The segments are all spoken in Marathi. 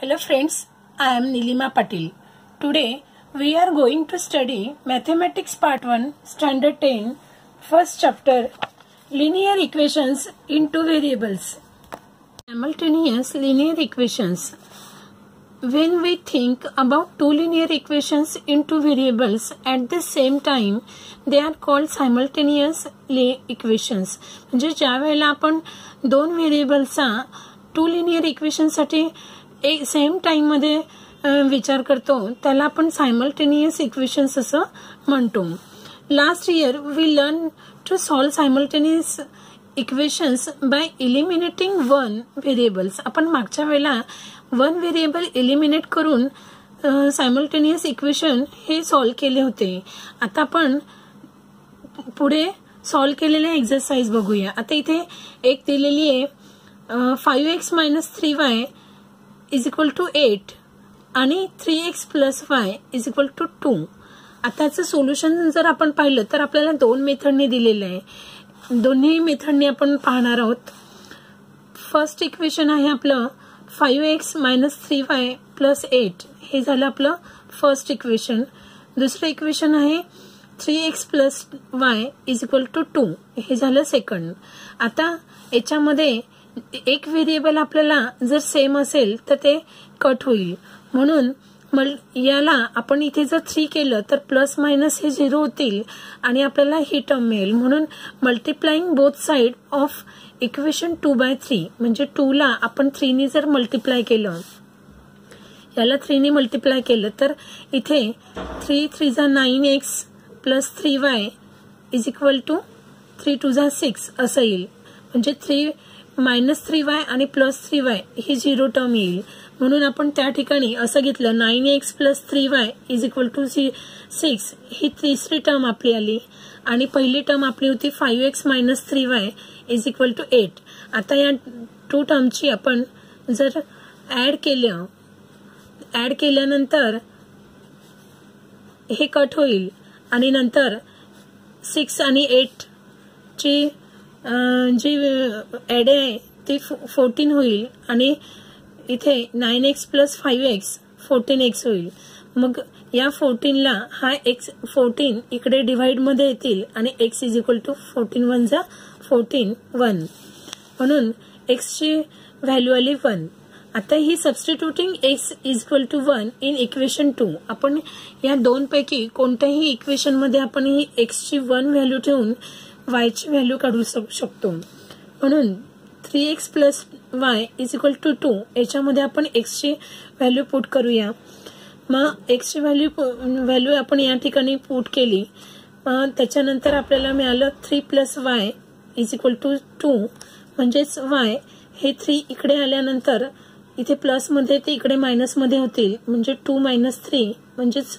Hello friends, I am Nilima Patil. Today we are going to study Mathematics Part 1, Standard 10, first chapter Linear Equations in two variables. Simultaneous linear equations. When we think about two linear equations in two variables at the same time, they are called simultaneous equations. म्हणजे ज्या वेळेला आपण दोन व्हेरिएबलचा टू लिनियर इक्वेशनसाठी एक सेम टाईममध्ये विचार करतो त्याला आपण सायमल्टेनियस इक्वेशन्स असं म्हणतो. Last year we learn to solve simultaneous equations by eliminating one variables आपण मागच्या वेळेला वन व्हेरिएबल इलिमिनेट करून सायमल्टेनियस इक्वेशन हे सॉल्व केले होते. आता आपण पुढे सॉल्व केलेल्या एक्झरसाइज बघूया. आता इथे एक दिलेली आहे five x minus three y is equal to eight आणि three x plus y is equal to two आताचं सोल्युशन जर आपण पाहिलं तर आपल्याला दोन मेथडने दिलेलं आहे. दोन्ही मेथडने आपण पाहणार आहोत. फर्स्ट इक्वेशन आहे आपलं five x minus three y plus eight हे झालं आपलं फर्स्ट इक्वेशन दुसरं इक्वेशन आहे three x plus y is equal to two हे झालं सेकंड आता याच्यामध्ये एक व्हेरिएबल आपल्याला जर सेम असेल तर ते कट होईल. म्हणून याला आपण इथे जर थ्री केलं तर प्लस मायनस हे झिरो होतील आणि आपल्याला ही टर्म मिळेल. म्हणून multiplying both side of equation two by three म्हणजे टूला आपण थ्रीनी जर मल्टिप्लाय केलं याला थ्रीने मल्टिप्लाय केलं तर इथे थ्री थ्री झा nine x plus three y is equal to three two झा सिक्स असं येईल. म्हणजे थ्री मायनस थ्री वाय आणि प्लस थ्री वाय ही झिरो टर्म येईल म्हणून आपण त्या ठिकाणी असं घेतलं nine x plus three y is equal to six ही तिसरी टर्म आपली आली. आणि पहिली टर्म आपली होती five x minus three y is equal to eight. आता या टू टर्मची आपण जर ऍड केलं ऍड केल्यानंतर हे कट होईल. आणि नंतर सिक्स आणि एटची जी ऍड आहे ती फोर्टीन होईल आणि इथे nine x plus five x fourteen x होईल. मग या फोर्टीनला हा एक्स फोर्टीन इकडे डिव्हाइडमध्ये येतील आणि x is equal to fourteen one जा फोर्टीन वन म्हणून एक्सची व्हॅल्यू आली वन आता ही substituting x is equal to one in equation two आपण या दोनपैकी कोणत्याही इक्वेशनमध्ये आपण ही एक्सची वन व्हॅल्यू ठेवून वायची व्हॅल्यू काढू शकतो. म्हणून three x plus y is equal to two याच्यामध्ये आपण एक्सची व्हॅल्यू पुट करूया. मग एक्सची व्हॅल्यू व्हॅल्यू आपण या ठिकाणी पुट केली. मग त्याच्यानंतर आपल्याला मिळालं three plus y is equal to two म्हणजेच वाय हे थ्री इकडे आल्यानंतर इथे प्लसमध्ये ते इकडे मायनसमध्ये होतील. म्हणजे टू मायनस थ्री म्हणजेच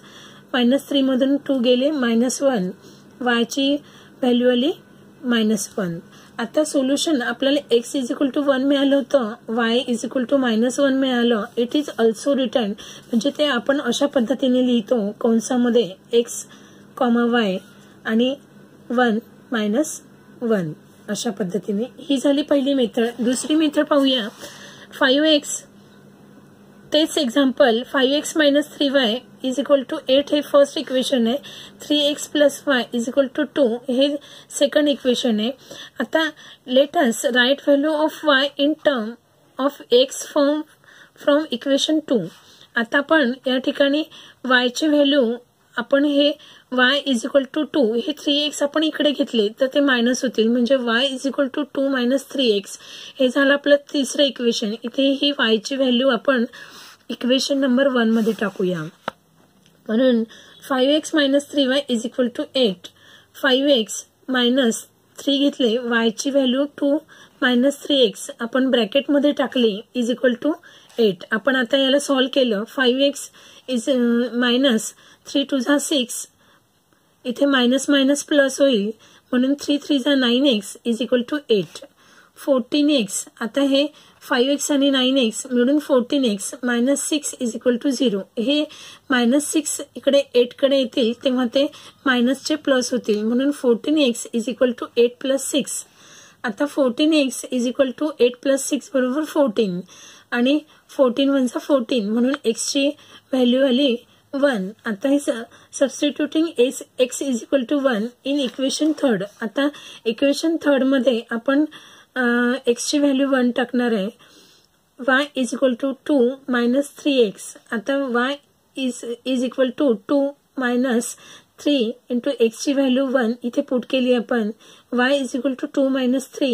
मायनस थ्रीमधून टू गेले मायनस वन वायची व्हॅल्यू आली? मायनस वन आता सोल्युशन आपल्याला x is equal to one मिळालं होतं. Y is equal to minus one मिळालं. इट इज ऑल्सो रिटर्न म्हणजे ते आपण अशा पद्धतीने लिहितो कंसामध्ये एक्स कॉमा वाय आणि वन मायनस वन अशा पद्धतीने. ही झाली पहिली मेथड. दुसरी मेथड पाहूया. फाईव्ह एक्स तेच example five x minus three y is equal to eight हे फर्स्ट इक्वेशन आहे. Three x plus y is equal to two हे सेकंड इक्वेशन आहे. आता let's write value of y in term of x form from equation two आता आपण या ठिकाणी वायची व्हॅल्यू आपण हे y is equal to two हे थ्री एक्स आपण इकडे घेतले तर ते मायनस होतील. म्हणजे y is equal to two minus three x हे झालं आपलं तिसरं इक्वेशन इथे ही वायची व्हॅल्यू आपण इक्वेशन नंबर वनमध्ये टाकूया. म्हणून five x minus three y is equal to eight five x minus three घेतले वायची value two minus three x आपण ब्रॅकेटमध्ये टाकली इज इक्वल टू एट आपण आता याला सॉल्व्ह केलं. Five x is minus three two झा सिक्स इथे मायनस मायनस प्लस होईल. म्हणून थ्री थ्री झा nine x is equal to eight fourteen x आता हे फाईव्ह एक्स आणि नाईन एक्स मिळून fourteen x minus six is equal to zero हे मायनस सिक्स इकडे एटकडे येतील तेव्हा ते मायनसचे प्लस होतील. म्हणून fourteen x is equal to eight plus six आता fourteen x is equal to eight plus six बरोबर फोर्टीन आणि फोर्टीन वनचा फोर्टीन म्हणून एक्सची व्हॅल्यू आली वन. आता हे substituting as x is equal to one in equation third आता इक्वेशन थर्डमध्ये आपण एक्सची व्हॅल्यू वन टाकणार आहे. Y is equal to two minus three x आता y is is equal to two minus three into एक्सची value one इथे पुट केली आपण. Y is equal to two minus three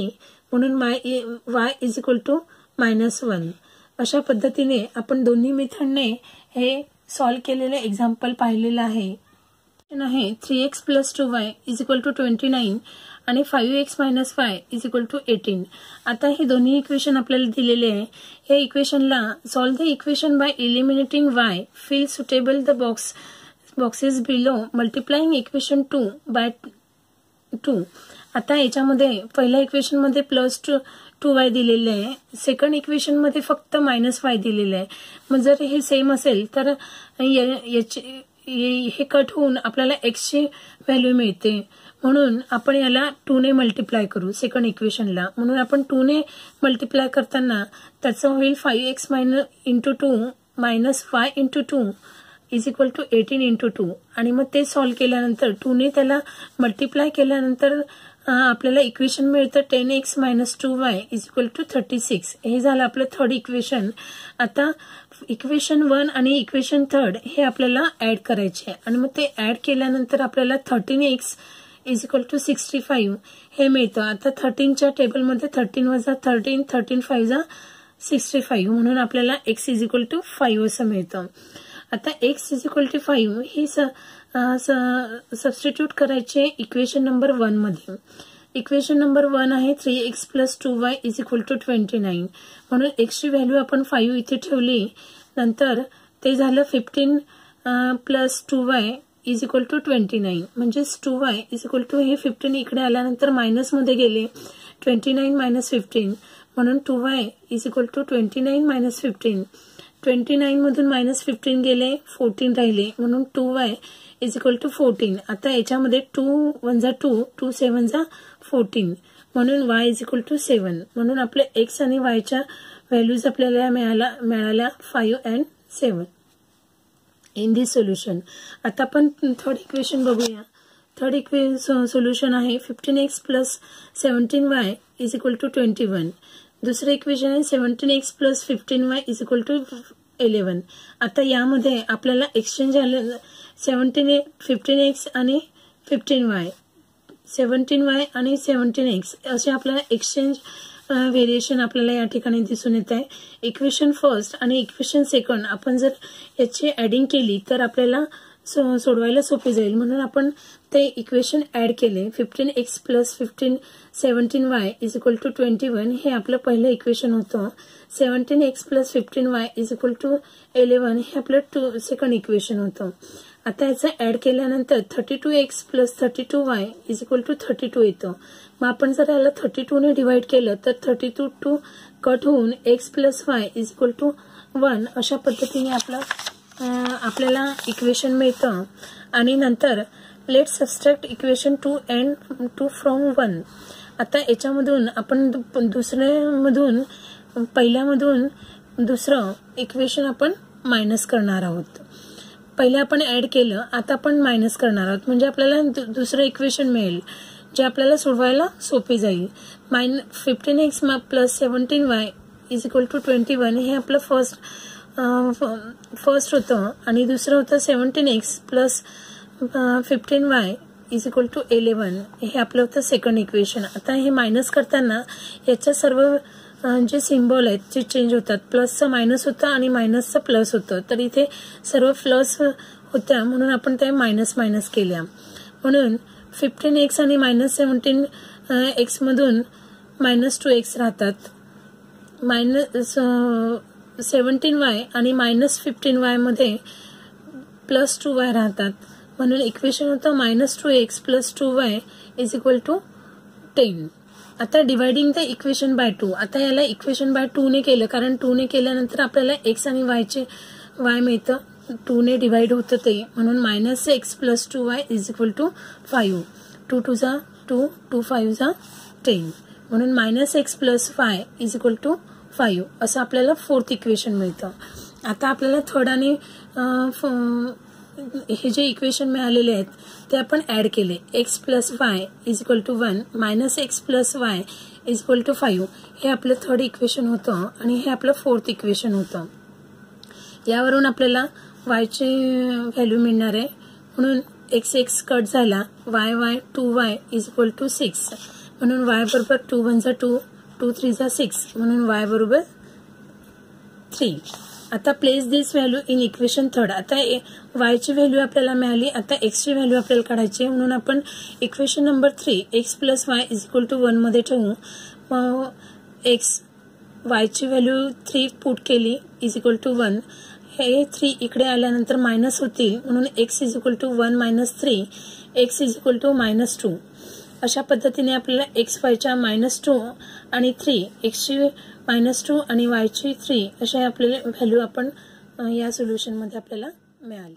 म्हणून माय y is equal to minus one अशा पद्धतीने आपण दोन्ही मेथडने हे सॉल्व केलेलं एक्झाम्पल पाहिलेलं आहे. आहे three x plus two y is equal to twenty nine आणि five x minus y is equal to eighteen आता हे दोन्ही इक्वेशन आपल्याला दिलेले आहे. या इक्वेशनला solve the equation by eliminating y fill suitable the box boxes below multiplying equation two by two आता याच्यामध्ये पहिल्या इक्वेशनमध्ये प्लस टू टू वाय दिलेले आहे. सेकंड इक्वेशनमध्ये फक्त मायनस वाय दिलेलं आहे. मग जर हे सेम असेल तर याची हे कट होऊन आपल्याला एक्सची व्हॅल्यू मिळते. म्हणून आपण याला टूने मल्टिप्लाय करू सेकंड इक्वेशनला म्हणून आपण टूने मल्टिप्लाय करताना त्याचं होईल five x minus into two minus y into two is equal to eighteen into two आणि मग ते सॉल्व्ह केल्यानंतर टूने त्याला मल्टिप्लाय केल्यानंतर आपल्याला इक्वेशन मिळतं ten x minus two y is equal to thirty six हे झालं आपलं थर्ड इक्वेशन आता इक्वेशन वन आणि इक्वेशन थर्ड हे आपल्याला ऍड करायचे आणि मग ते ऍड केल्यानंतर आपल्याला thirteen x is equal to sixty five हे मिळतं. आता थर्टीनच्या टेबलमध्ये थर्टीन वजा थर्टीन थर्टीन फाईव्ह जा सिक्स्टी फाईव्ह म्हणून आपल्याला x is equal to five असं मिळतं. आता x is equal to five he substitute करायचे इक्वेशन नंबर वनमध्ये. इक्वेशन नंबर वन आहे three x plus two y is equal to twenty nine म्हणून एक्सची व्हॅल्यू आपण फाईव्ह इथे ठेवली. नंतर ते झालं fifteen plus two y is equal to twenty nine म्हणजेच two y is equal to हे फिफ्टीन इकडे आल्यानंतर मायनसमध्ये गेले. ट्वेंटी नाईन मायनस फिफ्टीन म्हणून two y is equal to twenty nine minus fifteen twenty nine मधून मायनस फिफ्टीन गेले फोर्टीन राहिले म्हणून two y is equal to fourteen आता याच्यामध्ये टू वन जा टू टू सेवन जा फोर्टीन म्हणून y is equal to seven म्हणून आपले एक्स आणि वायच्या व्हॅल्यूज आपल्याला मिळाला मिळाल्या five and seven in this solution आता आपण थर्ड इक्वेशन बघूया. थर्ड इक्वे सोल्युशन आहे fifteen x plus seventeen y is equal to twenty one दुसरं इक्वेशन आहे seventeen x plus fifteen y is equal to eleven आता यामध्ये आपल्याला एक्सचेंज झालं सेवन्टीन ए फिफ्टीन एक्स आणि फिफ्टीन वाय सेवन्टीन वाय आणि सेवन्टीन एक्स असे आपल्याला एक्सचेंज व्हेरिएशन आपल्याला या ठिकाणी दिसून येत आहे. इक्वेशन फर्स्ट आणि इक्वेशन सेकंड आपण जर याची ऍडिंग केली तर आपल्याला सोडवायला सोपे जाईल. म्हणून आपण ते इक्वेशन ऍड केले. Fifteen x plus fifteen seventeen y is equal to twenty one हे आपलं पहिलं इक्वेशन होतं. Seventeen x plus fifteen y is equal to eleven हे आपलं टू सेकंड इक्वेशन होतं. आता याचं ऍड केल्यानंतर thirty two x plus thirty two y is equal to thirty two येतं. मग आपण जर याला थर्टी टूने डिवाईड केलं तर थर्टी टू टू कट होऊन x plus y is equal to one अशा पद्धतीने आपलं आपल्याला इक्वेशन मिळतं. आणि नंतर let subtract equation two and two from one आता याच्यामधून आपण दुसऱ्यामधून पहिल्यामधून दुसरं इक्वेशन आपण मायनस करणार आहोत. पहिले आपण ऍड केलं आता आपण मायनस करणार आहोत. म्हणजे आपल्याला दुसरं इक्वेशन मिळेल जे आपल्याला सोडवायला सोपे जाईल. Minus fifteen x plus seventeen y is equal to twenty one हे आपलं फर्स्ट फर्स्ट होतं आणि दुसरं होतं seventeen x plus fifteen y is equal to eleven हे आपलं होतं सेकंड इक्वेशन आता हे मायनस करताना याच्या सर्व जे सिम्बॉल आहेत जे चेंज होतात प्लसचं मायनस होतं आणि मायनसचं प्लस होतं. तर इथे सर्व प्लस होत्या म्हणून आपण ते मायनस मायनस केल्या. म्हणून फिफ्टीन एक्स आणि मायनस सेवन्टीन एक्समधून मायनस टू एक्स राहतात. मायनस सेवन्टीन वाय आणि मायनस फिफ्टीन वायमध्ये प्लस टू वाय राहतात. म्हणून इक्वेशन होतं minus two x plus two y is equal to ten आता dividing the equation by two आता याला इक्वेशन बाय टूने केलं कारण टूने केल्यानंतर आपल्याला एक्स आणि वायचे वाय मिळतं. टूने डिवाइड होतं ते. म्हणून minus x plus two y is equal to five two two जा टू टू फाईव्ह जा टेन म्हणून minus x plus y is equal to five असं आपल्याला फोर्थ इक्वेशन मिळतं. आता आपल्याला थर्ड आणि हे जे इक्वेशन मिळालेले आहेत ते आपण ऍड केले. X plus y is equal to one minus x plus y is equal to five. हे आपलं थर्ड इक्वेशन होतं आणि हे आपलं फोर्थ इक्वेशन होतं. यावरून आपल्याला वायची व्हॅल्यू मिळणार आहे. म्हणून एक्स एक्स कट झाला. Y y two y is equal to six. म्हणून वाय बरोबर टू वन जा टू टू थ्री जा सिक्स म्हणून वाय बरोबर थ्री आता place this value in equation third आता वायची व्हॅल्यू आपल्याला मिळाली. आता एक्सची व्हॅल्यू आपल्याला काढायची आहे. म्हणून आपण equation number three x plus y is equal to वनमध्ये ठेवू. मग एक्स वायची व्हॅल्यू थ्री पुट केली इज इक्वल टू वन हे थ्री इकडे आल्यानंतर मायनस होतील. म्हणून x is equal to one minus three x is equal to minus two अशा पद्धतीने आपल्याला एक्स वायच्या मायनस टू आणि थ्री एक्सची मायनस टू आणि वायची थ्री अशा आपल्याला व्हॅल्यू आपण या सोल्युशनमध्ये आपल्याला मिळाली.